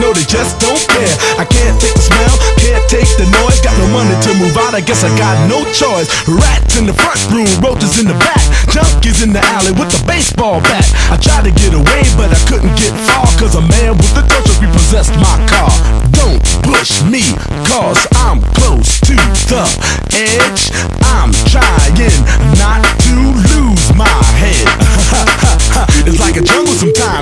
know they just don't care. I can't take the smell, can't take the noise. Got no money to move out, I guess I got no choice. Rats in the front room, roaches in the back. Junkies in the alley with a baseball bat. I tried to get away, but I couldn't get far. Cause a man with a torch repossessed my car. Don't push me, cause I'm close to the edge. I'm trying not to lose my head. it's like a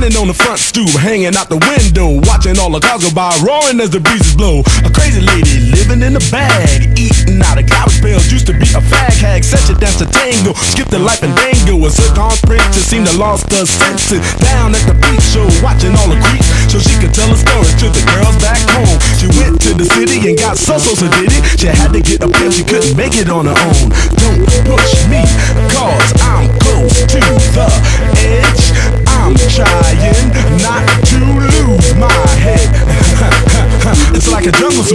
Standing on the front stoop, hanging out the window, watching all the cars go by, roaring as the breezes blow. A crazy lady living in a bag, eating out of garbage pails. Used to be a fag hag, such a dance to tango, skipped the life and dango. A zircon princess seemed to lost her senses. Down at the beach show, watching all the creeps, so she could tell a story to the girls back home. She went to the city and got so so so did it. She had to get a pill, she couldn't make it on her own. Don't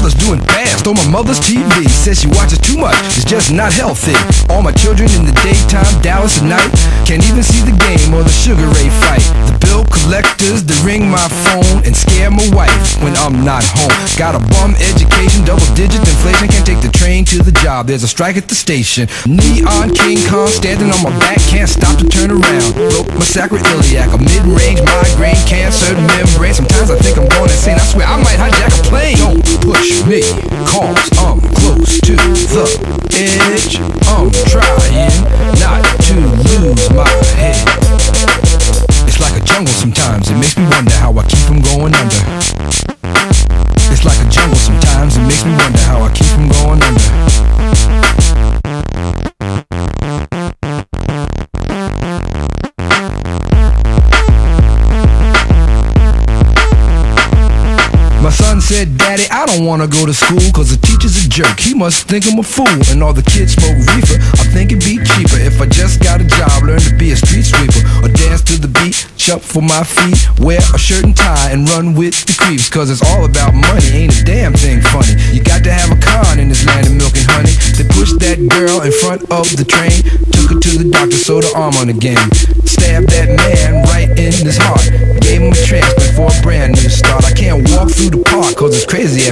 My brother's doing fast on my mother's TV. Says she watches too much, it's just not healthy. All my children in the daytime, Dallas at night. Can't even see the game or the Sugar Ray fight. The bill collectors, they ring my phone and scare my wife when I'm not home. Got a bum education, double digit inflation. Can't take the train to the job, there's a strike at the station. Neon King Kong standing on my back, can't stop to turn around. Broke my sacroiliac, a mid range migraine, cancer membrane. Sometimes I think I'm going insane, I swear I might hijack a plane. Don't push me, cause I'm close to the edge. I'm trying not to lose my head. It's like a jungle sometimes, it makes me wonder how I keep from going under. Said, Daddy, I don't wanna go to school Cause the teacher's a jerk, he must think I'm a fool. And all the kids smoke reefer, I think it'd be cheaper. If I just got a job, learn to be a street sweeper. Or dance to the beat, shuffle for my feet. Wear a shirt and tie and run with the creeps Cause it's all about money, ain't a damn thing funny. You got to have a con in this land of milk and honey. They pushed that girl in front of the train Took her to the doctor, sewed her arm on again Stabbed that man right in his heart. Gave him a transplant for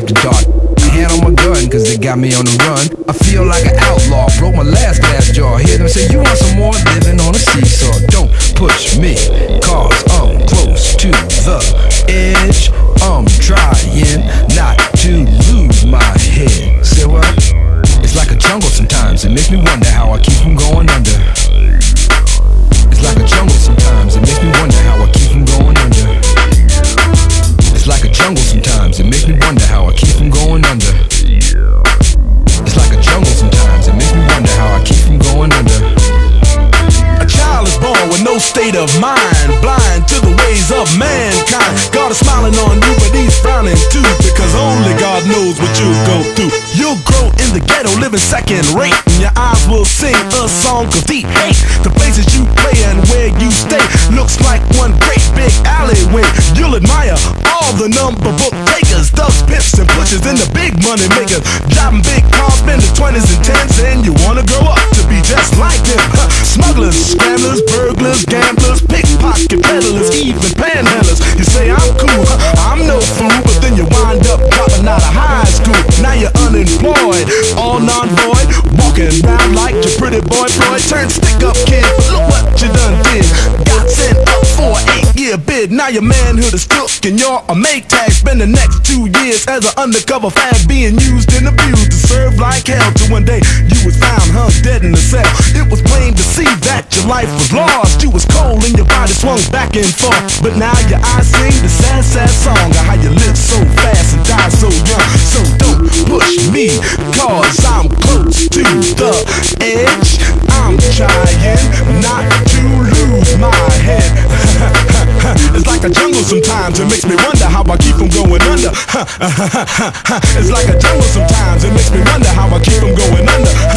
after dark. Hand on my gun cause they got me on the run. I feel like an outlaw, broke my last glass jaw. Hear them say you want some more? Living on a seesaw. Don't push me. Cause I'm close to the edge. I'm trying not to lose my head. Say what? It's like a jungle sometimes, it makes me wonder how I keep from going under. It's like a jungle sometimes, it makes me wonder how I keep from going under. It's like a jungle sometimes, it makes me of mind, blind to the ways of mankind. God is smiling on you, but he's frowning too, because only God knows what you'll go through. You'll grow in the ghetto, living second rate, and your eyes will the big money makers. Driving big cars, spending 20s and 10s, and you wanna grow up to be just like them. Huh. Smugglers, scramblers, burglars, gamblers, pickpocket peddlers, even panhandlers. You say I'm cool, huh, I'm no fool, but then you wind up dropping out of high school. Now you're unemployed, all non-void, walking around like your pretty boy Floyd. Turned stick-up kid, but look what eight-year bid. Now your manhood is took and you're a make tag. Spend the next two years as an undercover fag, being used and abused to serve like hell. Till one day you was found hung dead in a cell. It was plain to see that your life was lost. You was cold and your body swung back and forth. But now your eyes sing the sad, sad song It's like a jungle sometimes. It makes me wonder how I keep from going under.